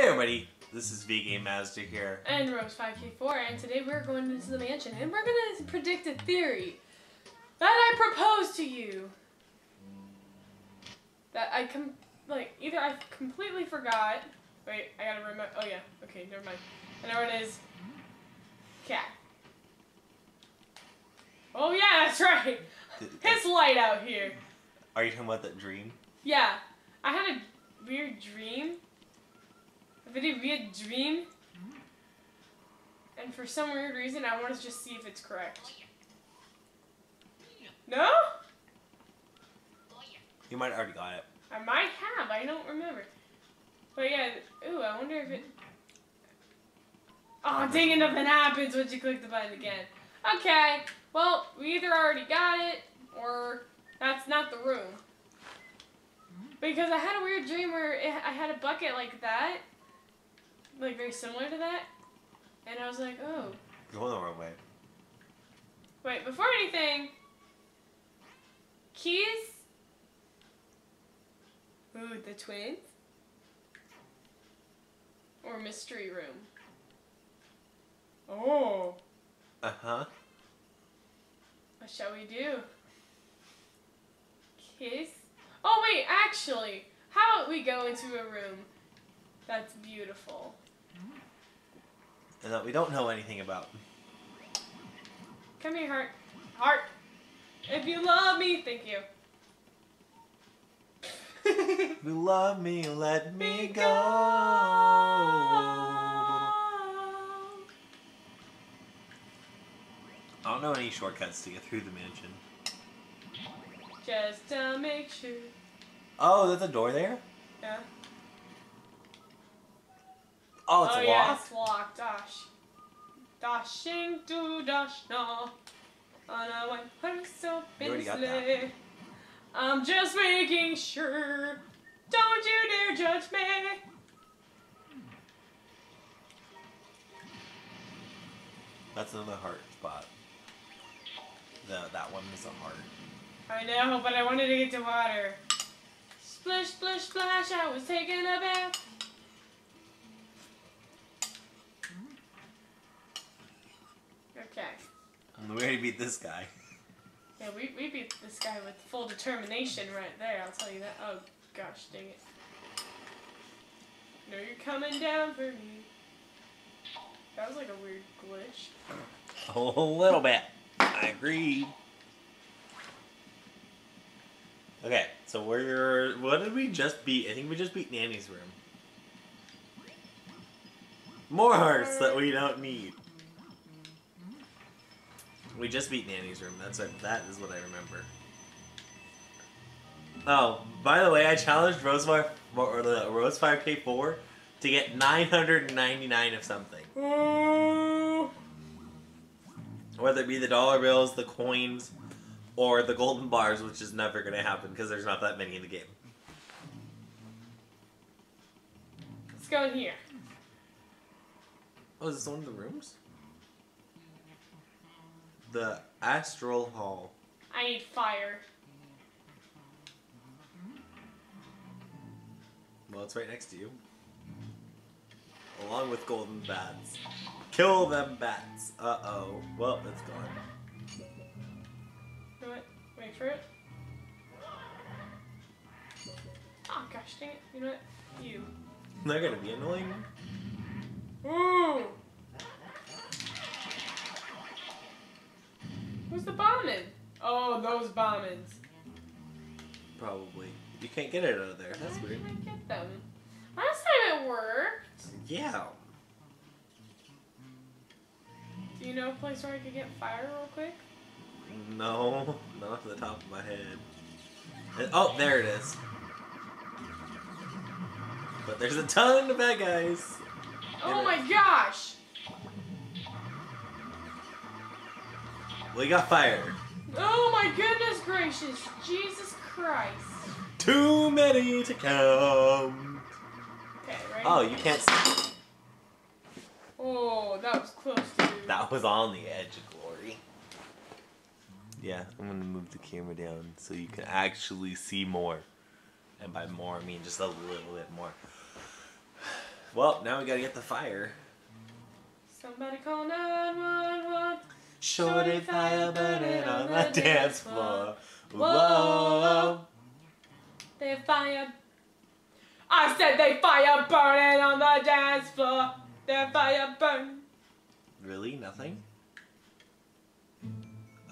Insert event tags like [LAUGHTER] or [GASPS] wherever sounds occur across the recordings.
Hey everybody, this is V Game Master here. And Rose5K4, and today we're going into the mansion, and we're gonna predict a theory that I propose to you. That I com like either I completely forgot. Wait, I gotta remember. Oh yeah, okay, never mind. What it is. Cat. Oh yeah, that's right. [LAUGHS] It's light out here. Are you talking about that dream? Yeah, I had a weird dream. A very weird dream. And for some weird reason, I want to just see if it's correct. No? You might have already got it. I might have. I don't remember. But yeah, ooh, I wonder if it. Oh, dang it, nothing happens once you click the button again. Okay, well, we either already got it, or that's not the room. Because I had a weird dream where it, I had a bucket like that, like very similar to that, and I was like, oh. Going the wrong way. Wait, before anything, keys? Ooh, the twins? Or mystery room? Oh, Uh huh. what shall we do? Kiss? Oh wait, actually, how about we go into a room that's beautiful? And that we don't know anything about. Come here, heart. Heart. If you love me, thank you. If you love me, let me go. I don't know any shortcuts to get through the mansion. Just to make sure. Oh, there's a door there? Yeah. Oh, it's oh locked? yeah, it's locked. Dash. Dashing to dash now. On a white horse open already got sleigh. I'm just making sure. Don't you dare judge me. That's another heart spot. The, that one is a heart. I know, but I wanted to get to water. Splish, splish, splash. I was taking a bath. Okay. And we already beat this guy. Yeah, we, we beat this guy with full determination right there, I'll tell you that. Oh, gosh, dang it. No, you're coming down for me. That was like a weird glitch. [LAUGHS] A little bit. I agree. Okay, so we're what did we just beat? I think we just beat Nanny's room. More hearts that we don't need. We just beat Nanny's room. That's what that is what I remember. Oh, by the way, I challenged Rose Five or the Rose Five K four to get nine hundred and ninety nine of something. Whether it be the dollar bills, the coins, or the golden bars, which is never going to happen because there's not that many in the game. Let's go in here. Oh, is this one of the rooms? The Astral Hall. I need fire. Well, it's right next to you. Along with golden bats. Kill them bats. Uh oh. Well, it's gone. You know what? Wait for it. Oh, gosh, dang it. You know what? You. They're gonna be annoying. Ooh. Who's the bombing? Oh, those bombings. Probably. You can't get it out of there. That's Why weird. can't I get them? Last time it worked. Yeah. Do you know a place where I could get fire real quick? No, not off the top of my head. Oh, there it is. But there's a ton of bad guys. Oh my it- gosh! We got fire. Oh my goodness gracious! Jesus Christ! Too many to count. Okay, ready? Oh, you can't see. Oh, that was close to. That was on the edge of glory. Yeah, I'm gonna move the camera down so you can actually see more. And by more, I mean just a little bit more. Well, now we gotta get the fire. Somebody call 911. Shorty fire burning on the dance floor. Whoa. They fire. I said they fire burning on the dance floor. They fire burn. Really? Nothing?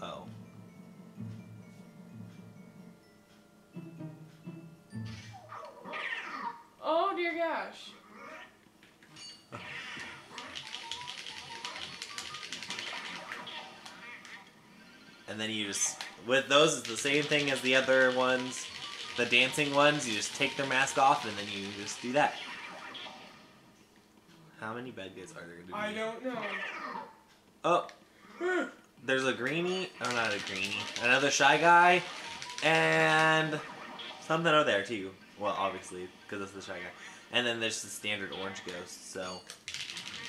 Oh. Oh dear gosh. And then you just with those it's the same thing as the other ones. The dancing ones, you just take their mask off and then you just do that. How many bad guys are there gonna be? I don't know. Oh, there's a greenie. Oh, not a greenie. Another shy guy, and something over there too. Well, obviously, because it's the shy guy. And then there's the standard orange ghost. So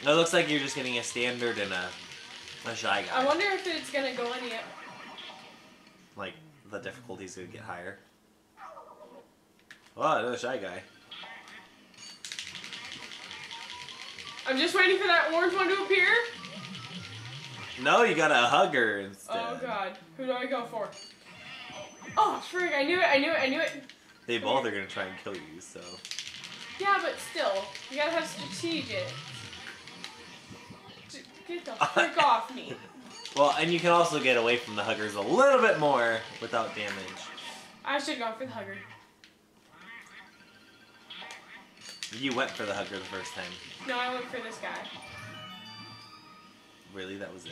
it looks like you're just getting a standard and a a shy guy. I wonder if it's gonna go any. Like the difficulty's gonna get higher. Oh, another shy guy. I'm just waiting for that orange one to appear. No, you got a hugger instead. Oh god, who do I go for? Oh frig! I knew it! I knew it! I knew it! They both are gonna try and kill you. So Yeah, but still, you gotta have strategic. Get the [LAUGHS] frick off me! Well, and you can also get away from the huggers a little bit more without damage. I should go for the hugger. You went for the hugger the first time. No, I went for this guy. Really, that was it.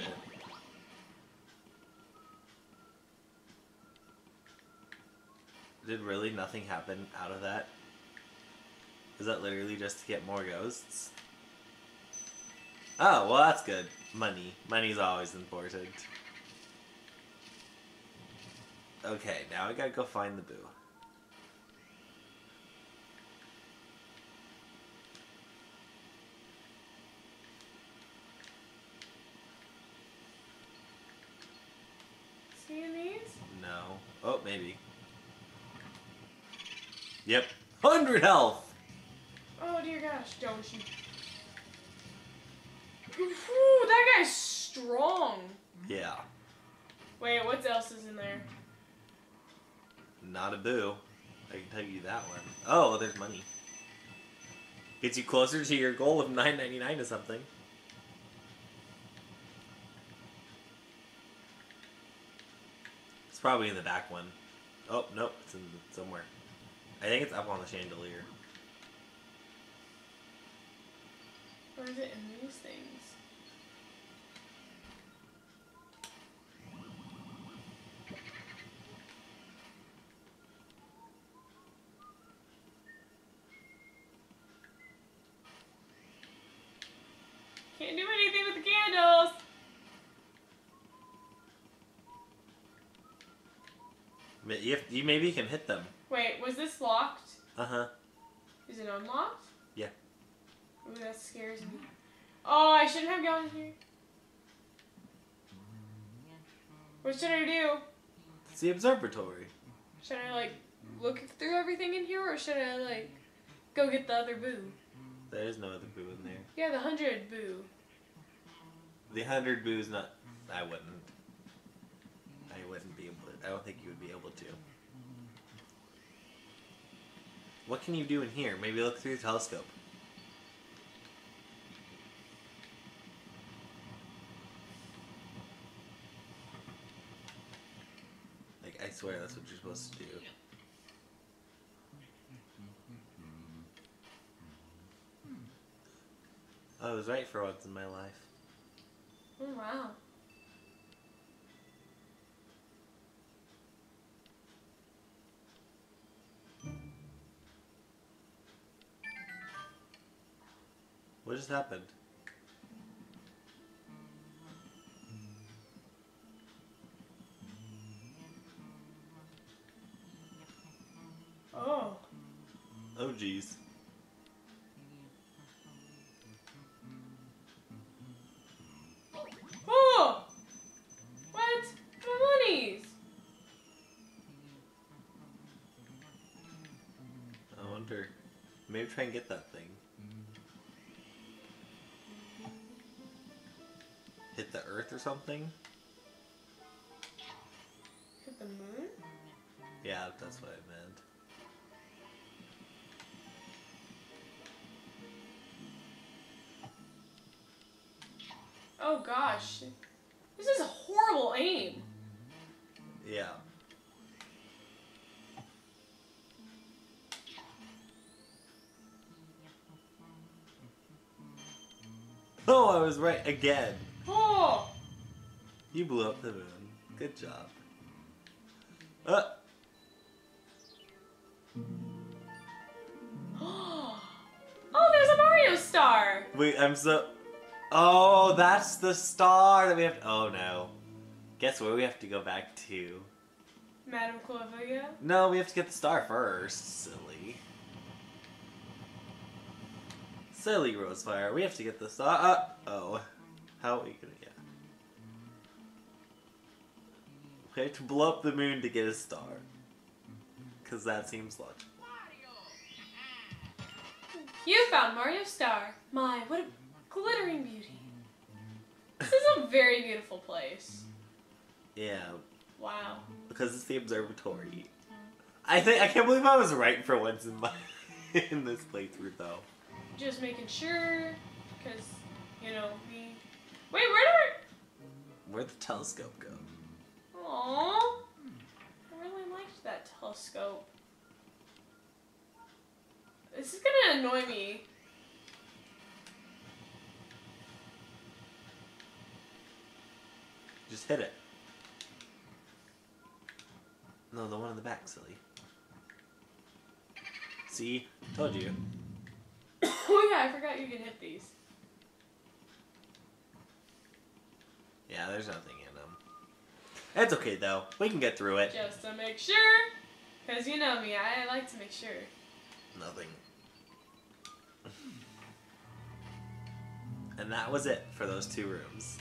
Did really nothing happen out of that? Is that literally just to get more ghosts? Oh, well that's good. Money. Money's always important. Okay, now I gotta go find the boo. Seeing these? No. Oh, maybe. Yep. 100 health! Oh dear gosh, don't you? Whew, that guy's strong. Yeah. Wait, what else is in there? Not a boo. I can tell you that one. Oh, there's money. Gets you closer to your goal of 9.99 or something. It's probably in the back one. Oh, nope, it's in somewhere. I think it's up on the chandelier. Or is it in these things? Can't do anything with the candles. You, have, you maybe can hit them. Wait, was this locked? Uh huh. Is it unlocked? Ooh, that scares me. Oh, I shouldn't have gone here. What should I do? It's the observatory. Should I like look through everything in here, or should I like go get the other boo? There is no other boo in there. Yeah, the hundred boo. The hundred boo's not. I wouldn't. I wouldn't be able. To, I don't think you would be able to. What can you do in here? Maybe look through the telescope. Swear that's what you're supposed to do. I was right for once in my life. Oh wow. What just happened? to try and get that thing. Hit the earth or something? Hit the moon? Yeah, that's what I meant. Oh gosh. This is a horrible aim. Yeah. [LAUGHS] Oh, I was right again. [GASPS] Oh! You blew up the moon. Good job. Uh, [GASPS] oh, there's a Mario star! wait, I'm so. Oh, that's the star that we have. Oh no. Guess where we have to go back to? Madame Clairvoyant? No, we have to get the star first. Silly. Silly Rosefire. We have to get the star. Uh, oh. How are we gonna get? We have to blow up the moon to get a star. Because that seems logical. You found Mario Star. My, what a glittering beauty. This is a very beautiful place. Yeah, Wow. because it's the observatory. I think I can't believe I was right for once in my [LAUGHS] in this playthrough though. Just making sure, because, you know, we. Wait, where did? Where'd the telescope go? Aww. I really liked that telescope. This is gonna annoy me. Just hit it. No, the one in the back, silly. See? Told you. [COUGHS] oh yeah, I forgot you can hit these. Yeah, there's nothing in them. That's okay though. We can get through it. Just to make sure. Because you know me, I like to make sure. Nothing. And that was it for those two rooms.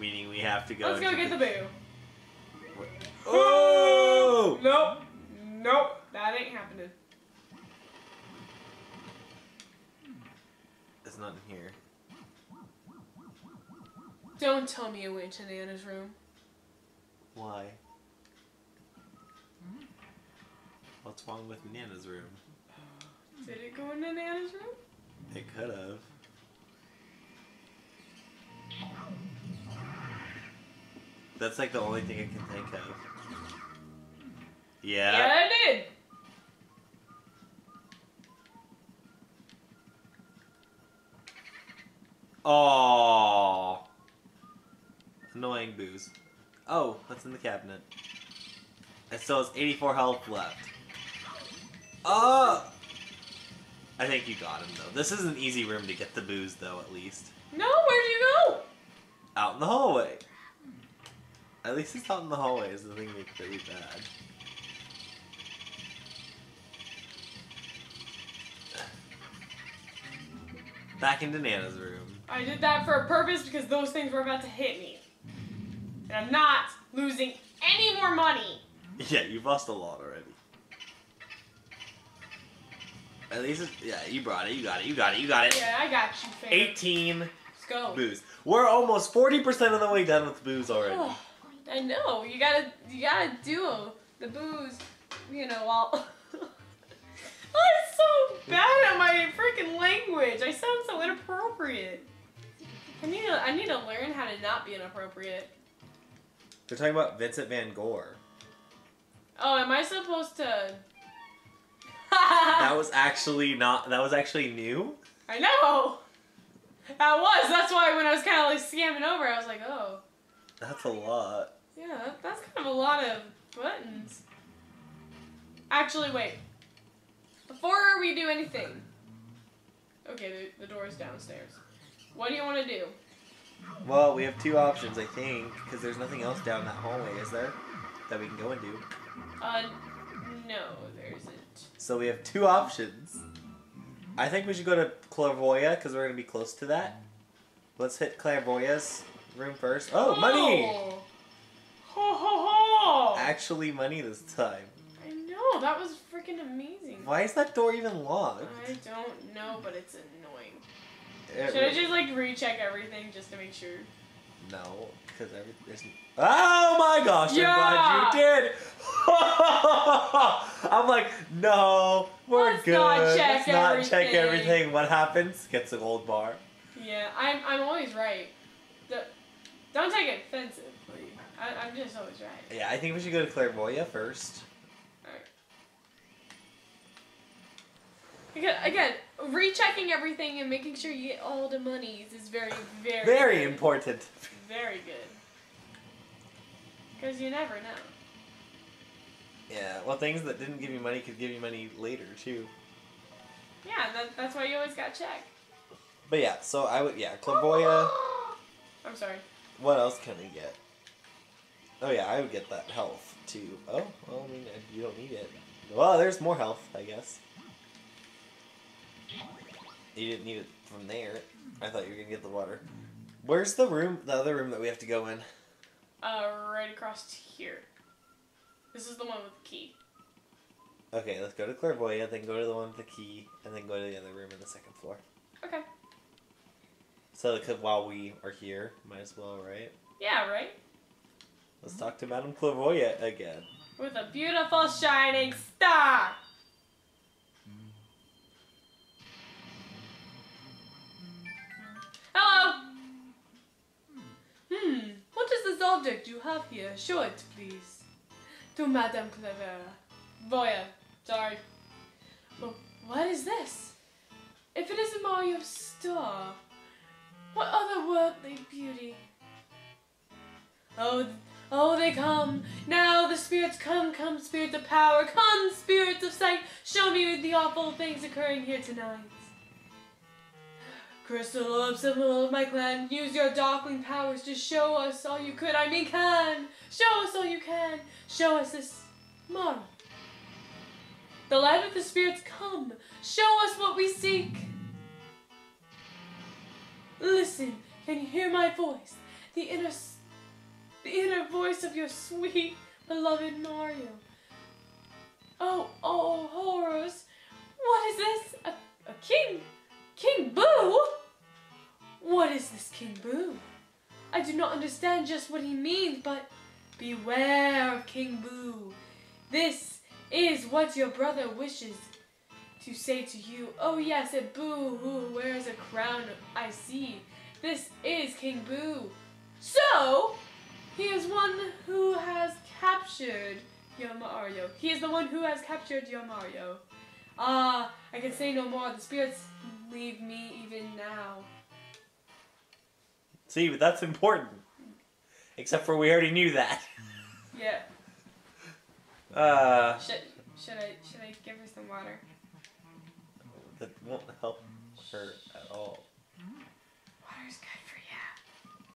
Meaning we have to go. Let's go get the boo. Oh! [GASPS] Nope. Nope. That ain't happening. It's not in here. Don't tell me you went to Nana's room. Why? What's wrong with Nana's room? Did it go into Nana's room? It could have. That's like the only thing I can think of. Yeah. Yeah, it did. Oh. Annoying boos. Oh, what's in the cabinet? It still has 84 health left. Oh! I think you got him though. This is an easy room to get the boos though, at least. No, where'd you go? Out in the hallway. At least it's out in the hallway is the thing that's really bad. Back into Nana's room. I did that for a purpose because those things were about to hit me. And I'm not losing any more money. [LAUGHS] Yeah, you've lost a lot already. At least, it's, yeah, you brought it. You got it. You got it. You got it. Yeah, I got you, fam. 18 Let's go. boos. We're almost 40% of the way done with boos already. Oh, [SIGHS] I know. You gotta, you gotta do the boos. You know, while. [LAUGHS] Oh, I'm so bad at my freaking language. I sound so inappropriate. I need to, I need to learn how to not be inappropriate. They're talking about Vincent Van Gogh. Oh, am I supposed to? That [LAUGHS] was actually not. That was actually new. I know. That was. That's why when I was kind of like scamming over, I was like, oh, That's a lot. yeah, that's kind of a lot of buttons. Actually, wait. Before we do anything, okay, the, the door is downstairs. What do you want to do? Well, we have two options, I think, because there's nothing else down that hallway, is there? That we can go and do. Uh, no, there isn't. So we have two options. I think we should go to Clairvoya because we're gonna be close to that. Let's hit Clairvoya's room first. Oh, money! Ho ho ho! Actually, money this time. I know that was freaking amazing. Why is that door even locked? I don't know, but it's annoying. Should I just like recheck everything just to make sure? No, because every there's. Oh my gosh! I'm glad you did. [LAUGHS] I'm like, no, we're Let's good. not check Let's not check everything." everything. What happens? Gets a gold bar. Yeah, I'm, I'm always right. The, don't take it offensively. I, I'm just always right. Yeah, I think we should go to Clairvoya first. Again, rechecking everything and making sure you get all the monies is very, very, Very good. important. Very good. Because you never know. Yeah, well, things that didn't give you money could give you money later too. Yeah, that, that's why you always got to check. But yeah, so I would yeah Clairvoya. I'm sorry. What else can we get? Oh yeah, I would get that health too. Oh, well, I mean, you don't need it. Well, there's more health, I guess. You didn't need it from there. I thought you were gonna get the water. Where's the room? The other room that we have to go in? Uh, right across here. This is the one with the key. Okay, let's go to Clairvoya, then go to the one with the key, and then go to the other room on the second floor. Okay. So, while we are here, might as well, right? Yeah, right? Let's talk to Madame Clairvoya again. With a beautiful shining star. Hello. Hmm. What is this object you have here? Show it, please. To Madame Clavera. Voya. Sorry. Oh, what is this? If it isn't Mario's star, what otherworldly beauty? Oh, Oh, they come. Now the spirits come, come, spirits of power, come, spirits of sight. Show me the awful things occurring here tonight. Crystal of symbol of my clan, use your darkling powers to show us all you could, I mean can. Show us all you can. Show us this model. The land of the spirits come. Show us what we seek. Listen, can you hear my voice? The inner the inner voice of your sweet, beloved Mario. Oh, oh, horrors! What is this? A, a king? King Boo? What is this King Boo? I do not understand just what he means, but beware of King Boo. This is what your brother wishes to say to you. Oh yes, a Boo who wears a crown I see. This is King Boo. So, he is one who has captured your Mario. He is the one who has captured your Mario. Ah, I can say no more. The spirits leave me even now. See, but that's important. Except for we already knew that. [LAUGHS] Yeah. Uh. Should, should I should I give her some water? That won't help her at all.